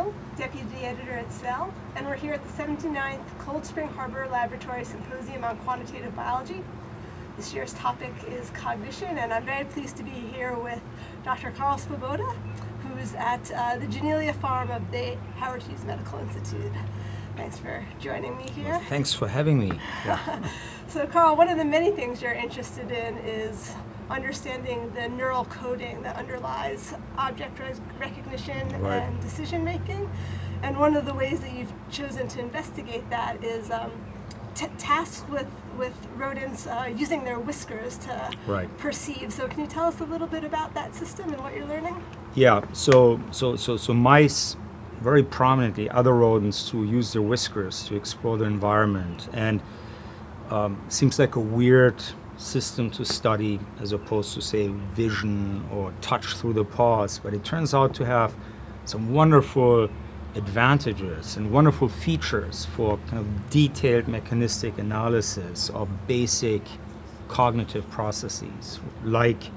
Hi, I'm Karen Carniel, Deputy Editor at Cell, and we're here at the 79th Cold Spring Harbor Laboratory Symposium on Quantitative Biology. This year's topic is cognition, and I'm very pleased to be here with Dr. Carl Svoboda, who's at uh, the Janelia Farm of the Howard Hughes Medical Institute. Thanks for joining me here. Well, thanks for having me. Yeah. so, Carl, one of the many things you're interested in is understanding the neural coding that underlies object recognition right. and decision making. And one of the ways that you've chosen to investigate that is um, tasks with with rodents uh, using their whiskers to right. perceive. So can you tell us a little bit about that system and what you're learning? Yeah. So so so so mice very prominently other rodents who use their whiskers to explore the environment and um, seems like a weird system to study as opposed to, say, vision or touch through the paws. But it turns out to have some wonderful advantages and wonderful features for kind of detailed mechanistic analysis of basic cognitive processes like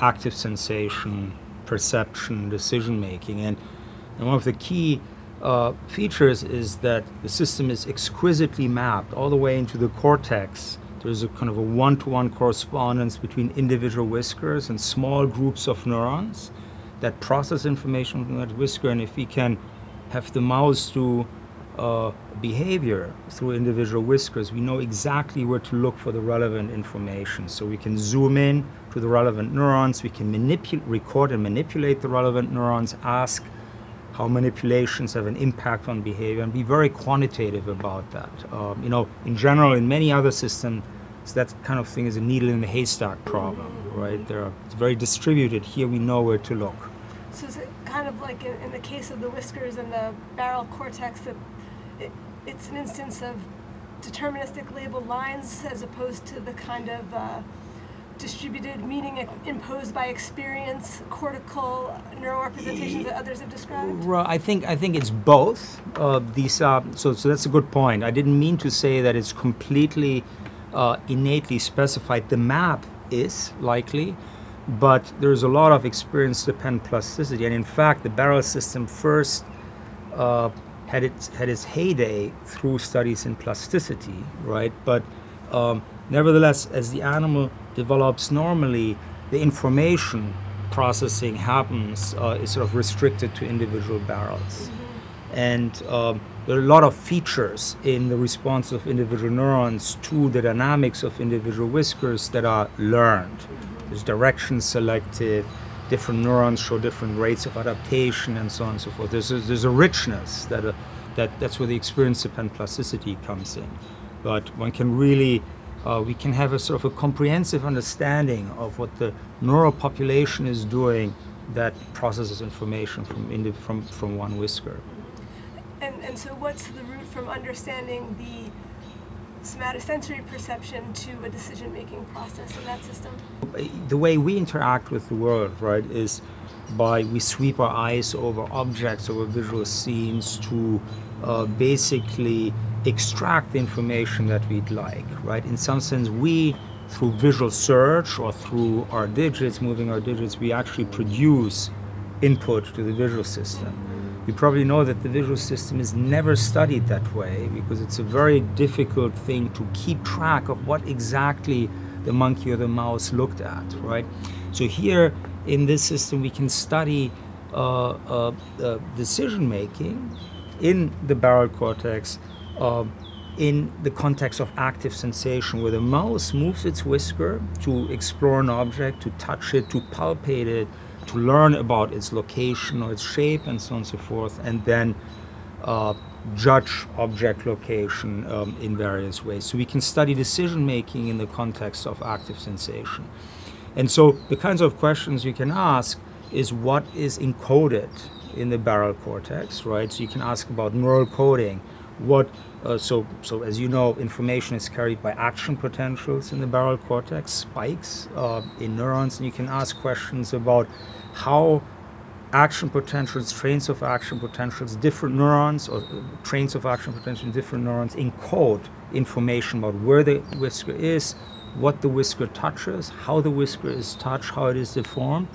active sensation, perception, decision making. And, and one of the key uh, features is that the system is exquisitely mapped all the way into the cortex there's a kind of a one-to-one correspondence between individual whiskers and small groups of neurons that process information from that whisker. And if we can have the mouse do uh, behavior through individual whiskers, we know exactly where to look for the relevant information. So we can zoom in to the relevant neurons, we can manipulate, record and manipulate the relevant neurons, ask how manipulations have an impact on behavior, and be very quantitative about that. Um, you know, in general, in many other systems, so that kind of thing is a needle in the haystack problem, right? There are, it's very distributed. Here we know where to look. So is it kind of like in, in the case of the whiskers and the barrel cortex that it, it's an instance of deterministic labeled lines as opposed to the kind of uh, distributed meaning imposed by experience cortical neurorepresentations that others have described? Well, I think I think it's both. Uh, these are so so that's a good point. I didn't mean to say that it's completely uh, innately specified. The map is likely, but there's a lot of experience dependent plasticity. And in fact, the barrel system first uh, had its had its heyday through studies in plasticity, right? But um, nevertheless, as the animal develops normally, the information processing happens uh, is sort of restricted to individual barrels, mm-hmm. and um, there are a lot of features in the response of individual neurons to the dynamics of individual whiskers that are learned. There's direction selective, different neurons show different rates of adaptation, and so on and so forth. There's a, there's a richness that, uh, that that's where the experience dependent plasticity comes in. But one can really, uh, we can have a sort of a comprehensive understanding of what the neural population is doing that processes information from, from, from one whisker. And, so what's the route from understanding the somatosensory perception to a decision-making process in that system? The way we interact with the world, right, is by we sweep our eyes over objects, over visual scenes to uh, basically extract the information that we'd like, right? In some sense, we, through visual search or through our digits, moving our digits, we actually produce input to the visual system. You probably know that the visual system is never studied that way because it's a very difficult thing to keep track of what exactly the monkey or the mouse looked at, right? So here in this system, we can study uh, uh, uh, decision making in the barrel cortex uh, in the context of active sensation, where the mouse moves its whisker to explore an object, to touch it, to palpate it, to learn about its location or its shape and so on and so forth, and then uh, judge object location um, in various ways. So we can study decision making in the context of active sensation. And so the kinds of questions you can ask is what is encoded in the barrel cortex, right? So you can ask about neural coding. What uh, so so as you know, information is carried by action potentials in the barrel cortex, spikes uh, in neurons, and you can ask questions about how action potentials, trains of action potentials, different neurons or trains of action potentials in different neurons encode information about where the whisker is, what the whisker touches, how the whisker is touched, how it is deformed.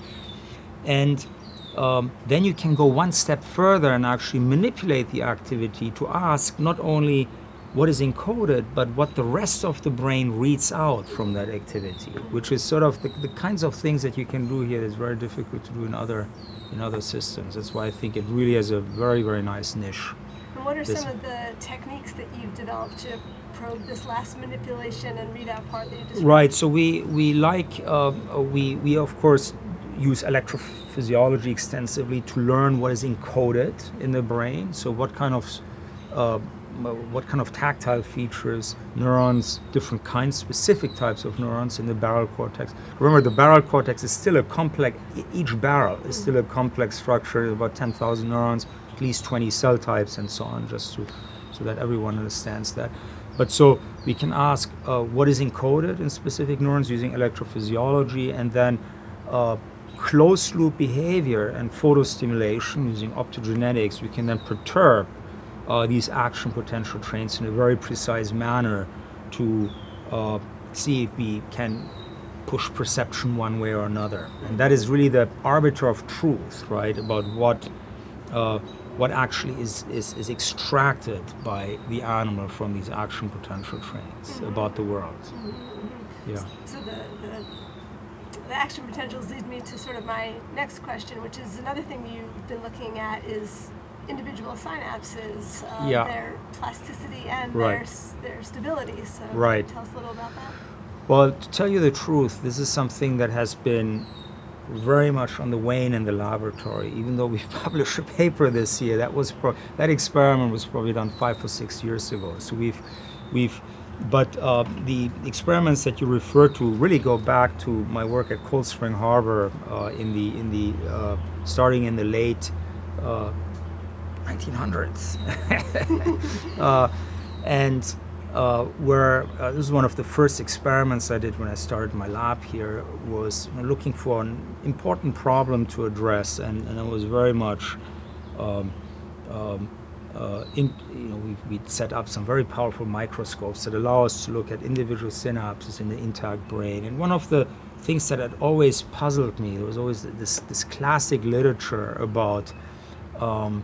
And um, then you can go one step further and actually manipulate the activity to ask not only what is encoded, but what the rest of the brain reads out from that activity, which is sort of the, the kinds of things that you can do here that's very difficult to do in other in other systems. That's why I think it really has a very very nice niche. And what are This- some of the techniques that you've developed to probe this last manipulation and readout part that you described? Right. So we we like uh, we we of course use electrophysiology extensively to learn what is encoded in the brain. So what kind of uh, what kind of tactile features, neurons, different kinds, specific types of neurons in the barrel cortex. Remember, the barrel cortex is still a complex. Each barrel is still a complex structure, about 10,000 neurons, at least 20 cell types, and so on, just to so that everyone understands that. But so we can ask uh, what is encoded in specific neurons using electrophysiology, and then uh, closed loop behavior and photostimulation using optogenetics. We can then perturb uh, these action potential trains in a very precise manner to uh, see if we can push perception one way or another. And that is really the arbiter of truth, right, about what uh, what actually is, is, is extracted by the animal from these action potential trains about the world. Yeah. So the, the, the action potentials lead me to sort of my next question, which is another thing you've been looking at is individual synapses, uh, Yeah. their plasticity and Right. their, their stability. So Right. tell us a little about that. Well, to tell you the truth, this is something that has been very much on the wane in the laboratory. Even though we've published a paper this year, that was pro- that experiment was probably done five or six years ago. So we've we've but uh, the experiments that you refer to really go back to my work at Cold Spring Harbor uh, in the in the uh, starting in the late uh, 1900s. uh, and uh, where uh, this is one of the first experiments I did when I started my lab here was looking for an important problem to address, and, and it was very much. Um, um, uh, in, you know, we've, we'd set up some very powerful microscopes that allow us to look at individual synapses in the intact brain. And one of the things that had always puzzled me, there was always this, this classic literature about um,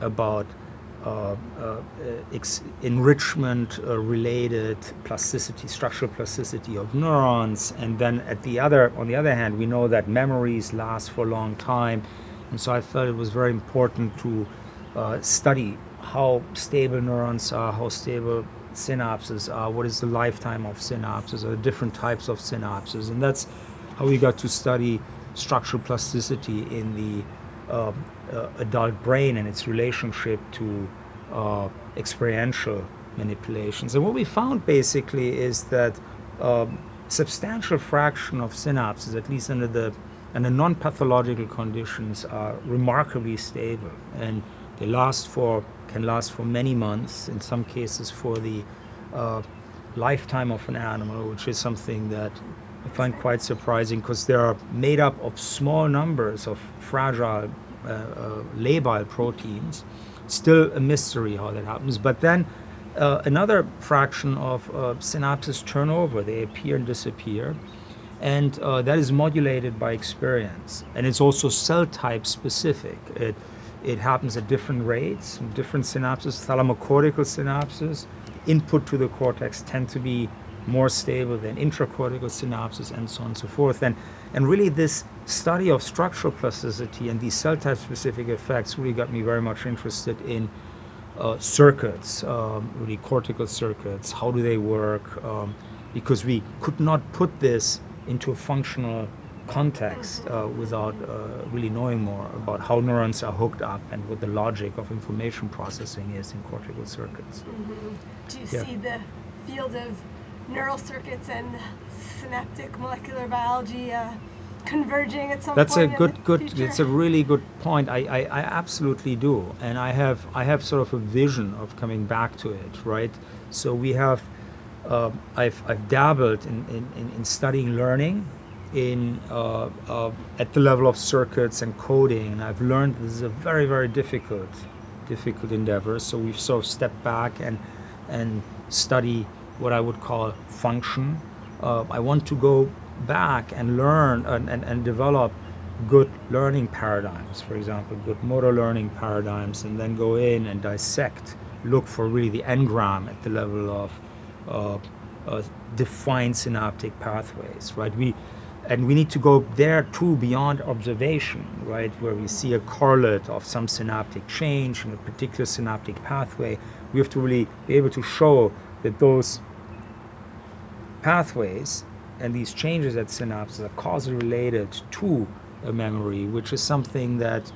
about uh, uh, enrichment uh, related plasticity, structural plasticity of neurons, and then at the other, on the other hand, we know that memories last for a long time, and so I felt it was very important to uh, study how stable neurons are, how stable synapses are, what is the lifetime of synapses, or different types of synapses, and that's how we got to study structural plasticity in the uh, uh, adult brain and its relationship to uh, experiential manipulations. And what we found basically is that um, substantial fraction of synapses, at least under the under non-pathological conditions, are remarkably stable, and they last for can last for many months. In some cases, for the uh, lifetime of an animal, which is something that I find quite surprising because they are made up of small numbers of fragile uh, uh, labile proteins. Still a mystery how that happens. But then uh, another fraction of uh, synapses turn over, they appear and disappear. And uh, that is modulated by experience. And it's also cell type specific. It, it happens at different rates, different synapses, thalamocortical synapses. Input to the cortex tend to be more stable than intracortical synapses and so on and so forth. And, and really, this study of structural plasticity and these cell type specific effects really got me very much interested in uh, circuits, um, really cortical circuits. How do they work? Um, because we could not put this into a functional context uh, without uh, really knowing more about how neurons are hooked up and what the logic of information processing is in cortical circuits. Do you Yeah. see the field of neural circuits and synaptic molecular biology uh, converging at some That's a point? in good, good. future? It's a really good point. I, I, I absolutely do, and I have, I have sort of a vision of coming back to it, right? So we have, uh, I've, I've dabbled in, in, in studying learning, in uh, uh, at the level of circuits and coding, and I've learned this is a very, very difficult, difficult endeavor. So we've sort of stepped back and, and study what I would call function. Uh, I want to go back and learn and, and, and develop good learning paradigms, for example, good motor learning paradigms, and then go in and dissect, look for really the engram at the level of uh, uh, defined synaptic pathways, right? We and we need to go there too beyond observation, right? Where we see a correlate of some synaptic change in a particular synaptic pathway. We have to really be able to show that those pathways and these changes at synapses are causally related to a memory, which is something that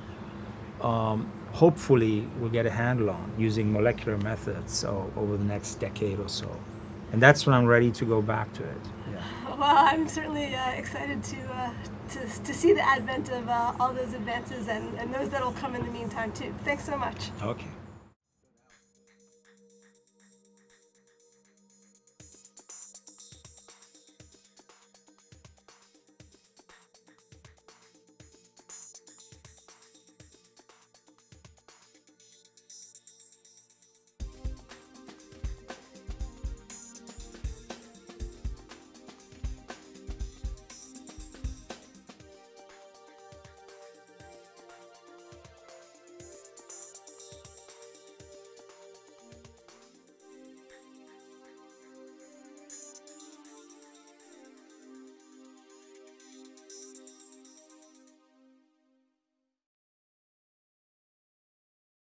um, hopefully we'll get a handle on using molecular methods so, over the next decade or so. And that's when I'm ready to go back to it. Yeah. Well, I'm certainly uh, excited to, uh, to, to see the advent of uh, all those advances and, and those that'll come in the meantime, too. Thanks so much. Okay.